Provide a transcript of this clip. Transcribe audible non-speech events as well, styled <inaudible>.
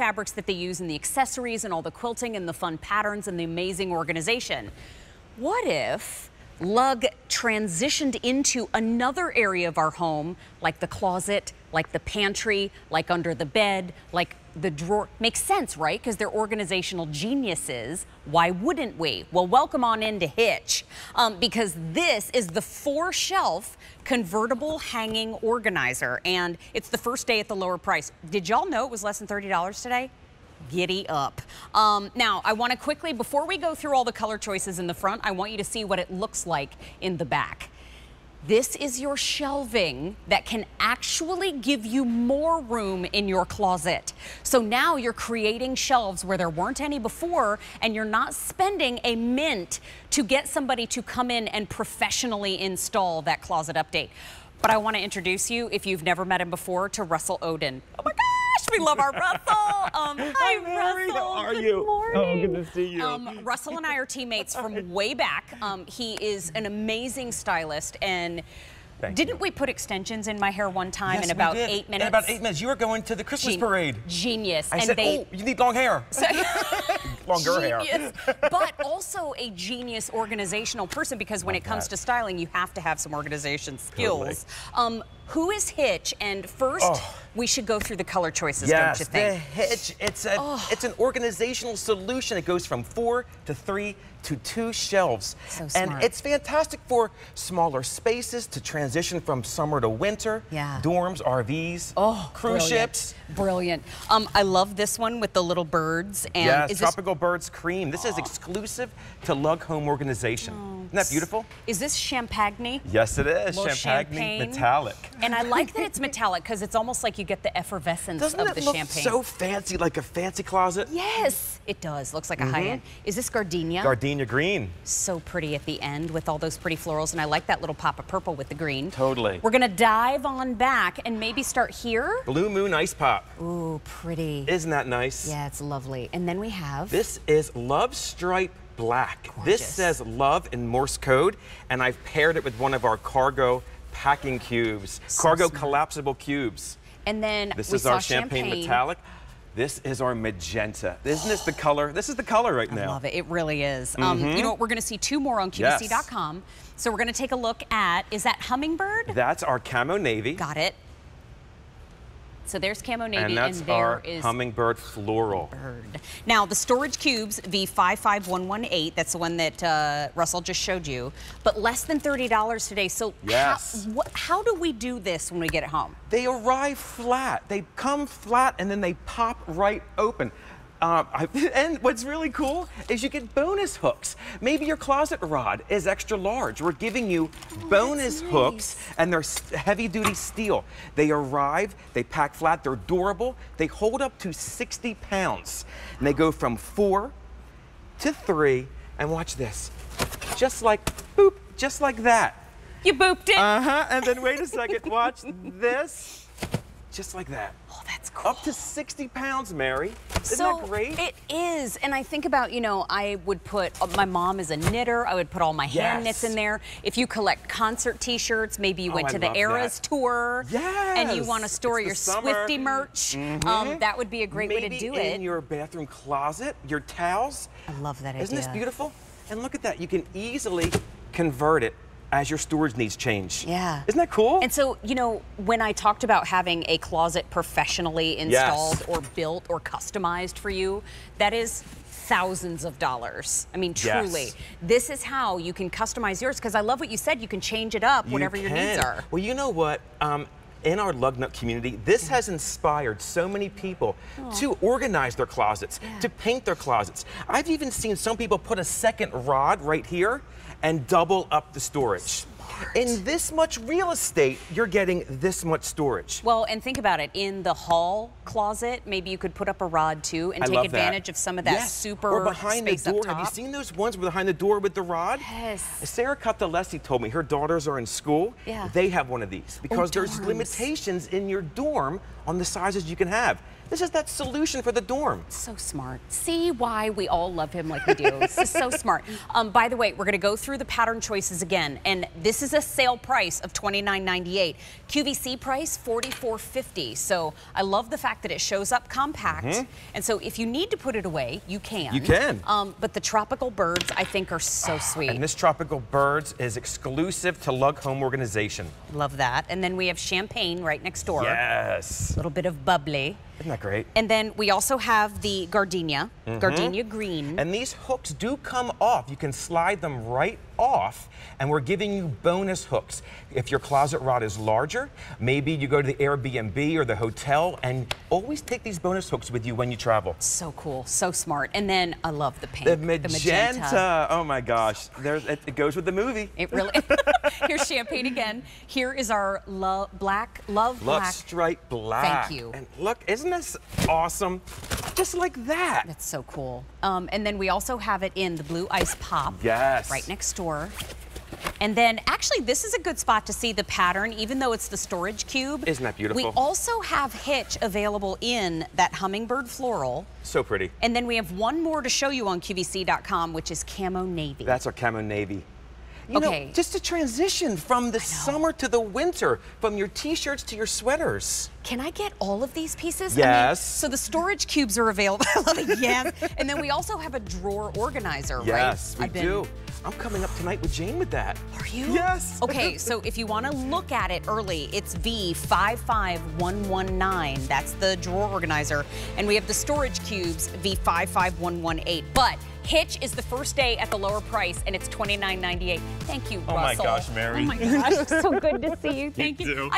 fabrics that they use and the accessories and all the quilting and the fun patterns and the amazing organization. What if Lug transitioned into another area of our home, like the closet, like the pantry, like under the bed, like the drawer. Makes sense, right? Because they're organizational geniuses. Why wouldn't we? Well, welcome on into Hitch, um, because this is the four shelf convertible hanging organizer, and it's the first day at the lower price. Did y'all know it was less than $30 today? giddy up. Um, now, I want to quickly, before we go through all the color choices in the front, I want you to see what it looks like in the back. This is your shelving that can actually give you more room in your closet. So now you're creating shelves where there weren't any before and you're not spending a mint to get somebody to come in and professionally install that closet update. But I want to introduce you, if you've never met him before, to Russell Odin. Oh my God! We love our Russell. Um, <laughs> hi, hi Mary. Russell. How are good you? Morning. Oh, good to see you. Um, Russell and I are teammates from <laughs> way back. Um, he is an amazing stylist and Thank Didn't you. we put extensions in my hair one time yes, in about we did. eight minutes? In about eight minutes. You were going to the Christmas Gen- parade. Genius. I and said, they, oh, you need long hair. <laughs> So- Longer hair. genius, but also a genius organizational person because when Love it comes that. to styling, you have to have some organization skills. Totally. Um, who is Hitch? And first, Oh. We should go through the color choices, Yes, don't you the think? hitch. It's a it's an organizational solution. It goes from four to three to two shelves. So and it's fantastic for smaller spaces to transition from summer to winter. Yeah. Dorms, RVs, Oh, cruise brilliant. ships. Brilliant. Um, I love this one with the little birds. And yes, is this, Tropical Birds Cream. This is exclusive to Lug Home Organization. Isn't that beautiful? is this champagne? Yes, it is. Champagne, champagne. metallic. And I like that <laughs> it's metallic because it's almost like you get the effervescence Doesn't of it the look champagne. so fancy, like a fancy closet? yes, it does. Looks like a mm-hmm. high end. Is this gardenia? Gardenia green. so pretty at the end with all those pretty florals, and I like that little pop of purple with the green. Totally. We're gonna dive on back and maybe start here. Blue Moon Ice Pop. Ooh, pretty. Isn't that nice? yeah, it's lovely. And then we have This is Love Stripe Black. Gorgeous. This says love in Morse code, and I've paired it with one of our cargo packing cubes, So cargo smart. collapsible cubes. And then This we is saw our champagne, metallic. This is our magenta. Isn't this the color? This is the color right I now. I love it. It really is. Um, you know what? We're going to see two more on Yes. QVC.com. So we're going to take a look at, is that Hummingbird? That's our camo navy, Got it. So there's Camo Navy, and that's there our is hummingbird floral. Bird. Now, the storage cubes, V55118, that's the one that uh, Russell just showed you, but less than $30 today. So Yes. how, how do we do this when we get it home? They arrive flat. They come flat and then they pop right open. I, <laughs> and what's really cool is you get bonus hooks. Maybe your closet rod is extra large. We're giving you bonus nice. hooks, and they're heavy duty steel. They arrive, they pack flat, they're durable, they hold up to 60 pounds. And they go from four to three, and watch this. Just like, boop, just like that. You booped it. Uh huh. And then wait a second. <laughs> Watch this. Just like that. oh, that's cool. Up to 60 pounds, Mary. Isn't so that great? it is, and I think about you know I would put uh, my mom is a knitter. I would put all my hand knits in there. If you collect concert T-shirts, maybe you Oh, went I to the Eras that. tour, and you want to store your summer. Swifty merch. Um, that would be a great Maybe way to do in it. In your bathroom closet, your towels. I love that Isn't this beautiful? And look at that. You can easily convert it as your storage needs change. Yeah. Isn't that cool? And so, you know, when I talked about having a closet professionally installed or built or customized for you, that is thousands of dollars. I mean, Yes. truly. This is how you can customize yours because I love what you said. You can change it up, You whatever your needs are. Well, you know what? Um, in our lug nut community, this has inspired so many people to organize their closets, Yeah. to paint their closets. I've even seen some people put a second rod right here and double up the storage. In this much real estate, you're getting this much storage. Well, and think about it. In the hall closet, maybe you could put up a rod too and I take love that. advantage of some of that Yes. super or behind the door. Have you seen those ones behind the door with the rod? Yes. Sarah Catalesi told me her daughters are in school. Yeah. They have one of these oh, because there's limitations in your dorm on the sizes you can have. This is that solution for the dorm. So smart. See why we all love him like we do. this is so <laughs> smart. Um, by the way, we're going to go through the pattern choices again, and this is a sale price of $29.98. QVC price $44.50. So I love the fact that it shows up compact, mm -hmm. and so if you need to put it away, you can. You can. Um, but the tropical birds, I think, are so sweet. And this tropical birds is exclusive to Lug Home Organization. Love that. And then we have champagne right next door. Yes. A little bit of bubbly. Isn't that great? And then we also have the gardenia, mm -hmm. gardenia green. And these hooks do come off. You can slide them right off, and we're giving you bonus hooks. If your closet rod is larger, maybe you go to the Airbnb or the hotel, and always take these bonus hooks with you when you travel. So cool, so smart. And then I love the pink. The magenta. The magenta. Oh my gosh, There's, it, it, goes with the movie. It really. <laughs> Here's champagne again. Here is our love black, love, love black. Stripe black. Thank you. And look, isn't this awesome? Just like that. That's so cool. Um, and then we also have it in the blue ice pop. Yes. Right next door. And then actually this is a good spot to see the pattern even though it's the storage cube. Isn't that beautiful? We also have Hitch available in that hummingbird floral. So pretty. And then we have one more to show you on QVC.com which is camo navy. That's our camo navy. You okay. Know, just to transition from the summer to the winter, from your t-shirts to your sweaters. Can I get all of these pieces? Yes. I mean, so the storage cubes are available. <laughs> I. Yes. and then we also have a drawer organizer, yes, right? Yes, we been... do. I'm coming up tonight with Jane with that. Are you? Yes. <laughs> Okay, so if you want to look at it early, it's V55119. That's the drawer organizer. And we have the storage cubes, V55118. But Hitch is the first day at the lower price, and it's $29.98. Thank you, oh Russell. Oh my gosh, Mary. Oh my gosh, so good to see you. <laughs> Thank you. you.